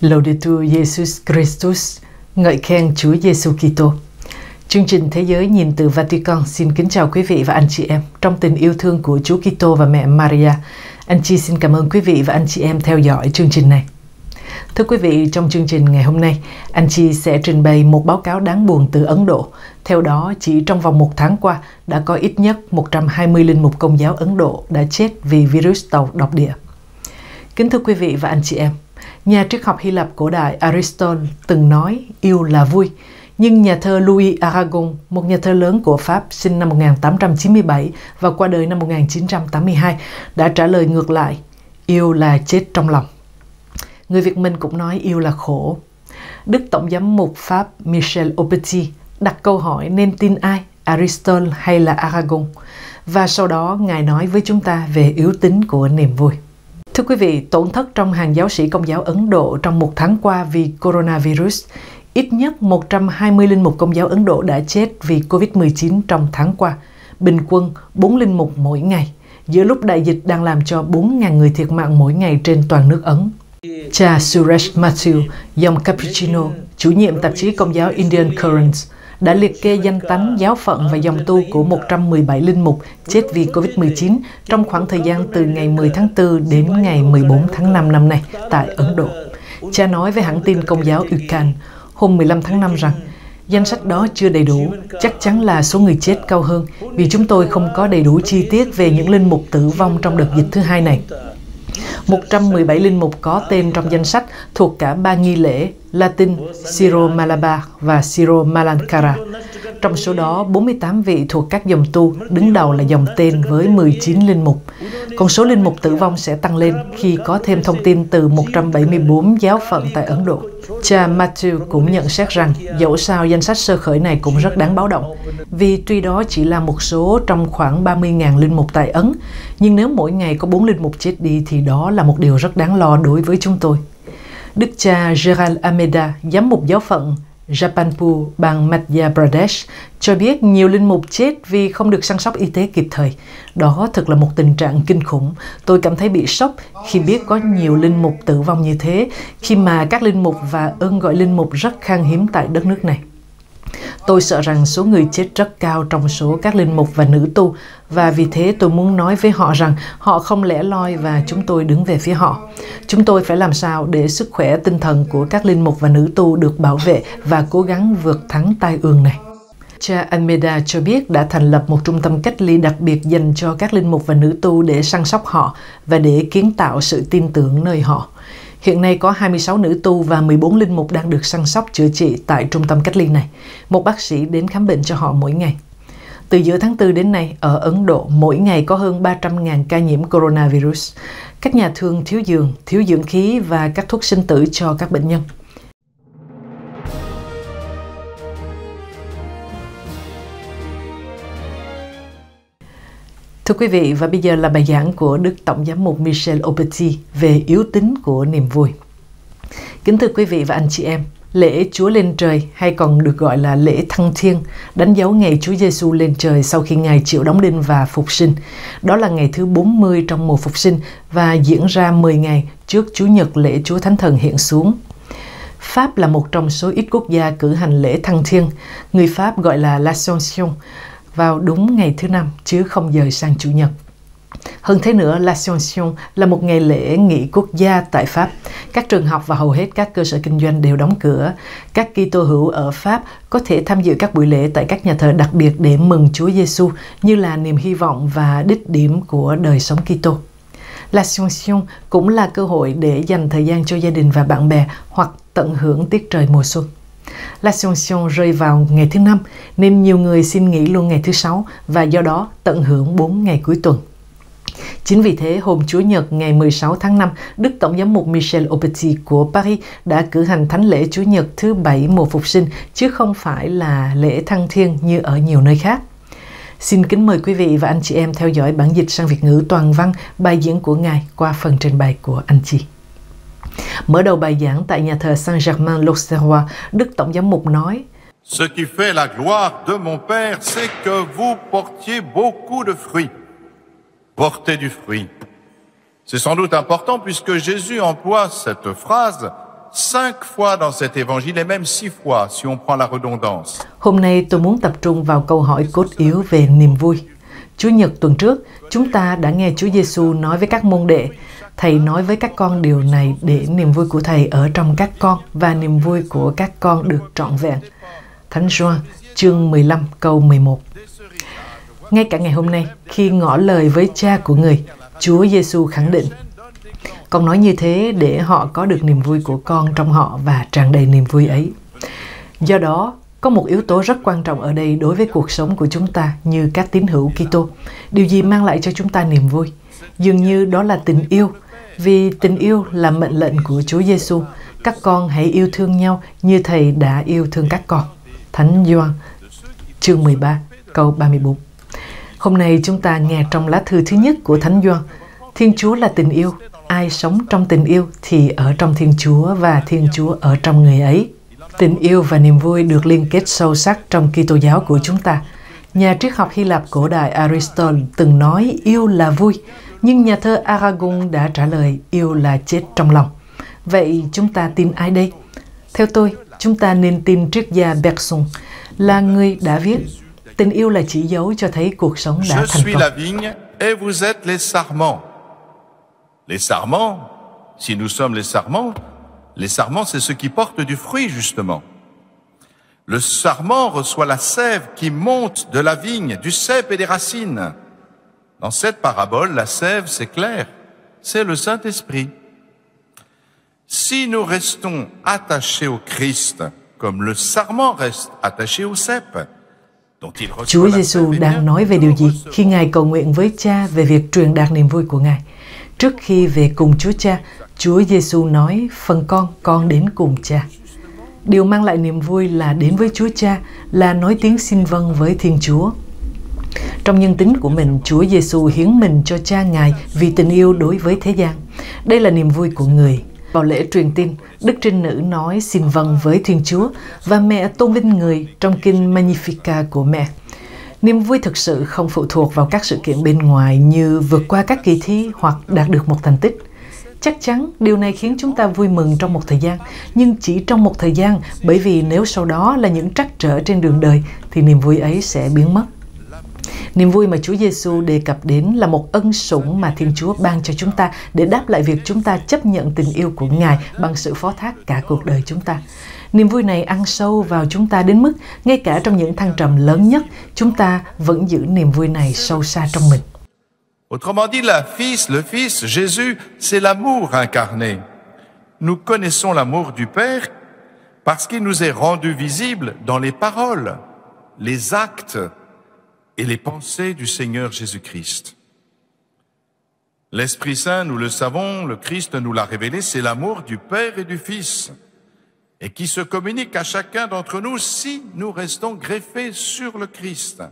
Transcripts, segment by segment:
Laudetur Jesus Christus, ngợi khen Chúa Giêsu Kitô. Chương trình Thế giới nhìn từ Vatican xin kính chào quý vị và anh chị em trong tình yêu thương của Chúa Kitô và mẹ Maria. Anh chị xin cảm ơn quý vị và anh chị em theo dõi chương trình này. Thưa quý vị, trong chương trình ngày hôm nay, anh chị sẽ trình bày một báo cáo đáng buồn từ Ấn Độ. Theo đó, chỉ trong vòng một tháng qua, đã có ít nhất 120 linh mục công giáo Ấn Độ đã chết vì virus tàu độc địa. Kính thưa quý vị và anh chị em, nhà triết học Hy Lạp cổ đại Aristotle từng nói yêu là vui, nhưng nhà thơ Louis Aragon, một nhà thơ lớn của Pháp sinh năm 1897 và qua đời năm 1982, đã trả lời ngược lại, yêu là chết trong lòng. Người Việt mình cũng nói yêu là khổ. Đức Tổng giám mục Pháp Michel Aupetit đặt câu hỏi nên tin ai, Aristotle hay là Aragon? Và sau đó Ngài nói với chúng ta về yếu tính của niềm vui. Thưa quý vị, tổn thất trong hàng giáo sĩ công giáo Ấn Độ trong một tháng qua vì coronavirus. Ít nhất 120 linh mục công giáo Ấn Độ đã chết vì COVID-19 trong tháng qua. Bình quân 4 linh mục mỗi ngày, giữa lúc đại dịch đang làm cho 4.000 người thiệt mạng mỗi ngày trên toàn nước Ấn. Cha Suresh Matthew, dòng Cappuccino, chủ nhiệm tạp chí công giáo Indian Currents, đã liệt kê danh tánh, giáo phận và dòng tu của 117 linh mục chết vì COVID-19 trong khoảng thời gian từ ngày 10 tháng 4 đến ngày 14 tháng 5 năm nay tại Ấn Độ. Cha nói với hãng tin công giáo UCAN hôm 15 tháng 5 rằng danh sách đó chưa đầy đủ, chắc chắn là số người chết cao hơn vì chúng tôi không có đầy đủ chi tiết về những linh mục tử vong trong đợt dịch thứ hai này. 117 linh mục có tên trong danh sách thuộc cả ba nghi lễ Latin, Siro Malabar và Siro Malankara. Trong số đó, 48 vị thuộc các dòng tu, đứng đầu là dòng tên với 19 linh mục. Con số linh mục tử vong sẽ tăng lên khi có thêm thông tin từ 174 giáo phận tại Ấn Độ. Cha Matthew cũng nhận xét rằng dẫu sao danh sách sơ khởi này cũng rất đáng báo động vì tuy đó chỉ là một số trong khoảng 30.000 linh mục tại Ấn nhưng nếu mỗi ngày có 4 linh mục chết đi thì đó là một điều rất đáng lo đối với chúng tôi. Đức cha Gerald Ameda, giám mục giáo phận Japanpur, bang Madhya Pradesh, cho biết nhiều linh mục chết vì không được săn sóc y tế kịp thời. Đó thật là một tình trạng kinh khủng. Tôi cảm thấy bị sốc khi biết có nhiều linh mục tử vong như thế, khi mà các linh mục và ơn gọi linh mục rất khan hiếm tại đất nước này. Tôi sợ rằng số người chết rất cao trong số các linh mục và nữ tu, và vì thế tôi muốn nói với họ rằng họ không lẻ loi và chúng tôi đứng về phía họ. Chúng tôi phải làm sao để sức khỏe tinh thần của các linh mục và nữ tu được bảo vệ và cố gắng vượt thắng tai ương này. Cha Almeida cho biết đã thành lập một trung tâm cách ly đặc biệt dành cho các linh mục và nữ tu để săn sóc họ và để kiến tạo sự tin tưởng nơi họ. Hiện nay có 26 nữ tu và 14 linh mục đang được săn sóc chữa trị tại trung tâm cách ly này. Một bác sĩ đến khám bệnh cho họ mỗi ngày. Từ giữa tháng 4 đến nay, ở Ấn Độ, mỗi ngày có hơn 300.000 ca nhiễm coronavirus. Các nhà thương thiếu giường, thiếu dưỡng khí và các thuốc sinh tử cho các bệnh nhân. Thưa quý vị, và bây giờ là bài giảng của Đức Tổng giám mục Michel Opetit về yếu tính của niềm vui. Kính thưa quý vị và anh chị em, lễ Chúa lên trời hay còn được gọi là lễ thăng thiên, đánh dấu ngày Chúa Giêsu lên trời sau khi Ngài chịu đóng đinh và phục sinh. Đó là ngày thứ 40 trong mùa phục sinh và diễn ra 10 ngày trước Chúa Nhật lễ Chúa Thánh Thần hiện xuống. Pháp là một trong số ít quốc gia cử hành lễ thăng thiên, người Pháp gọi là l'Ascension, vào đúng ngày thứ năm chứ không dời sang Chủ nhật. Hơn thế nữa, l'Ascension là một ngày lễ nghỉ quốc gia tại Pháp. Các trường học và hầu hết các cơ sở kinh doanh đều đóng cửa. Các Kitô hữu ở Pháp có thể tham dự các buổi lễ tại các nhà thờ đặc biệt để mừng Chúa Giêsu như là niềm hy vọng và đích điểm của đời sống Kitô. L'Ascension cũng là cơ hội để dành thời gian cho gia đình và bạn bè hoặc tận hưởng tiết trời mùa xuân. L'Ascension rơi vào ngày thứ năm nên nhiều người xin nghỉ luôn ngày thứ sáu và do đó tận hưởng 4 ngày cuối tuần. Chính vì thế, hôm Chúa Nhật ngày 16 tháng 5, Đức Tổng giám mục Michel Aupetit của Paris đã cử hành thánh lễ Chúa Nhật thứ bảy mùa phục sinh, chứ không phải là lễ thăng thiên như ở nhiều nơi khác. Xin kính mời quý vị và anh chị em theo dõi bản dịch sang Việt ngữ toàn văn bài diễn của Ngài qua phần trình bày của anh chị. Mở đầu bài giảng tại nhà thờ Saint-Germain-l'Auxerrois, Đức Tổng giám mục nói, Ce qui fait la gloire de mon Père, c'est que vous portiez beaucoup de fruits. Portez du fruit. C'est sans doute important puisque Jésus emploie cette phrase cinq fois dans cet évangile et même six fois si on prend la redondance. Hôm nay tôi muốn tập trung vào câu hỏi cốt yếu về niềm vui. Chủ nhật tuần trước, chúng ta đã nghe Chúa Giêsu nói với các môn đệ, Thầy nói với các con điều này để niềm vui của Thầy ở trong các con và niềm vui của các con được trọn vẹn. Thánh Gioan chương 15 câu 11 Ngay cả ngày hôm nay, khi ngỏ lời với cha của người, Chúa Giêsu khẳng định con nói như thế để họ có được niềm vui của con trong họ và tràn đầy niềm vui ấy. Do đó, có một yếu tố rất quan trọng ở đây đối với cuộc sống của chúng ta như các tín hữu Kitô. Điều gì mang lại cho chúng ta niềm vui? Dường như đó là tình yêu, vì tình yêu là mệnh lệnh của Chúa Giêsu. Các con hãy yêu thương nhau như Thầy đã yêu thương các con. Thánh Gioan chương 13 câu 34. Hôm nay chúng ta nghe trong lá thư thứ nhất của Thánh Gioan, Thiên Chúa là tình yêu, ai sống trong tình yêu thì ở trong Thiên Chúa và Thiên Chúa ở trong người ấy. Tình yêu và niềm vui được liên kết sâu sắc trong Kitô giáo của chúng ta. Nhà triết học Hy Lạp cổ đại Aristotle từng nói yêu là vui, nhưng nhà thơ Aragon đã trả lời yêu là chết trong lòng. Vậy chúng ta tin ai đây? Theo tôi, chúng ta nên tin triết gia Bergson là người đã viết tình yêu là chỉ dấu cho thấy cuộc sống đã Je thành suis công. la vigne et vous êtes les sarments. Les sarments, si nous sommes les sarments, les sarments c'est ceux qui portent du fruit justement. Le sarment reçoit la sève qui monte de la vigne, du cep et des racines. Dans cette parabole, la sève, c'est clair, c'est le Saint-Esprit. Si nous restons attachés au Christ, comme le sarment reste attaché au cep, dont il reçoit Chúa Giêsu đang nói về điều gì khi Ngài cầu nguyện với Cha về việc truyền đạt niềm vui của Ngài. Trước khi về cùng Chúa Cha, Chúa Giêsu nói: "Phần con, con đến cùng Cha." Điều mang lại niềm vui là đến với Chúa Cha, là nói tiếng xin vâng với Thiên Chúa. Trong nhân tính của mình, Chúa Giêsu hiến mình cho Cha Ngài vì tình yêu đối với thế gian. Đây là niềm vui của người. Vào lễ truyền tin, Đức Trinh Nữ nói xin vâng với Thiên Chúa và mẹ tôn vinh người trong kinh Magnificat của mẹ. Niềm vui thực sự không phụ thuộc vào các sự kiện bên ngoài như vượt qua các kỳ thi hoặc đạt được một thành tích. Chắc chắn điều này khiến chúng ta vui mừng trong một thời gian, nhưng chỉ trong một thời gian bởi vì nếu sau đó là những trắc trở trên đường đời thì niềm vui ấy sẽ biến mất. Niềm vui mà Chúa Giêsu đề cập đến là một ân sủng mà Thiên Chúa ban cho chúng ta để đáp lại việc chúng ta chấp nhận tình yêu của Ngài bằng sự phó thác cả cuộc đời chúng ta. Niềm vui này ăn sâu vào chúng ta đến mức ngay cả trong những thăng trầm lớn nhất, chúng ta vẫn giữ niềm vui này sâu xa trong mình. Autrement dit, la Fils, le Fils, Jésus, c'est l'amour incarné. Nous connaissons l'amour du Père parce qu'il nous est rendu visible dans les paroles, les actes et les pensées du Seigneur Jésus-Christ. L'Esprit Saint, nous le savons, le Christ nous l'a révélé, c'est l'amour du Père et du Fils, et qui se communique à chacun d'entre nous si nous restons greffés sur le Christ.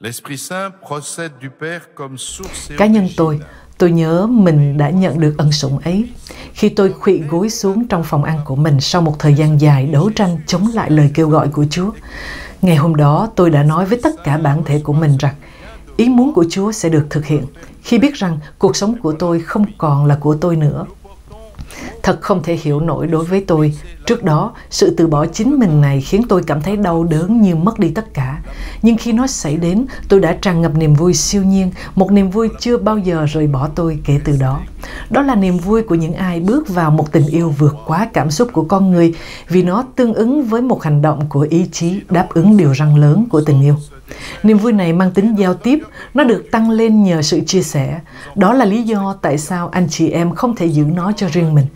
L'Esprit Saint procède du Père comme source et Cá nhân tôi, tôi nhớ mình đã nhận được ân sủng ấy khi tôi khuỵu gối xuống trong phòng ăn của mình sau một thời gian dài đấu tranh chống lại lời kêu gọi của Chúa. Ngày hôm đó, tôi đã nói với tất cả bản thể của mình rằng, ý muốn của Chúa sẽ được thực hiện khi biết rằng cuộc sống của tôi không còn là của tôi nữa. Thật không thể hiểu nổi đối với tôi. Trước đó, sự từ bỏ chính mình này khiến tôi cảm thấy đau đớn như mất đi tất cả. Nhưng khi nó xảy đến, tôi đã tràn ngập niềm vui siêu nhiên, một niềm vui chưa bao giờ rời bỏ tôi kể từ đó. Đó là niềm vui của những ai bước vào một tình yêu vượt quá cảm xúc của con người vì nó tương ứng với một hành động của ý chí đáp ứng điều răng lớn của tình yêu. Niềm vui này mang tính giao tiếp, nó được tăng lên nhờ sự chia sẻ. Đó là lý do tại sao anh chị em không thể giữ nó cho riêng mình.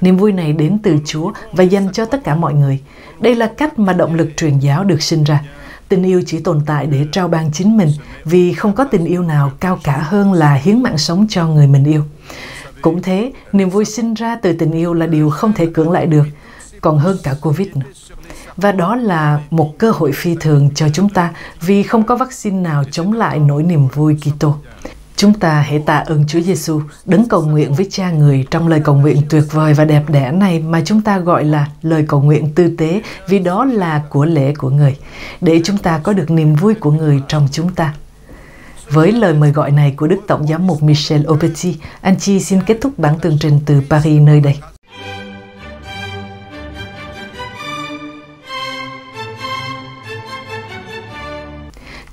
Niềm vui này đến từ Chúa và dành cho tất cả mọi người. Đây là cách mà động lực truyền giáo được sinh ra. Tình yêu chỉ tồn tại để trao ban chính mình vì không có tình yêu nào cao cả hơn là hiến mạng sống cho người mình yêu. Cũng thế, niềm vui sinh ra từ tình yêu là điều không thể cưỡng lại được, còn hơn cả Covid nữa. Và đó là một cơ hội phi thường cho chúng ta vì không có vaccine nào chống lại nỗi niềm vui Kitô. Chúng ta hãy tạ ơn Chúa Giêsu, đấng cầu nguyện với Cha người trong lời cầu nguyện tuyệt vời và đẹp đẽ này mà chúng ta gọi là lời cầu nguyện tư tế vì đó là của lễ của người, để chúng ta có được niềm vui của người trong chúng ta. Với lời mời gọi này của Đức Tổng giám mục Michel Aupetit, anh chị xin kết thúc bản tường trình từ Paris nơi đây.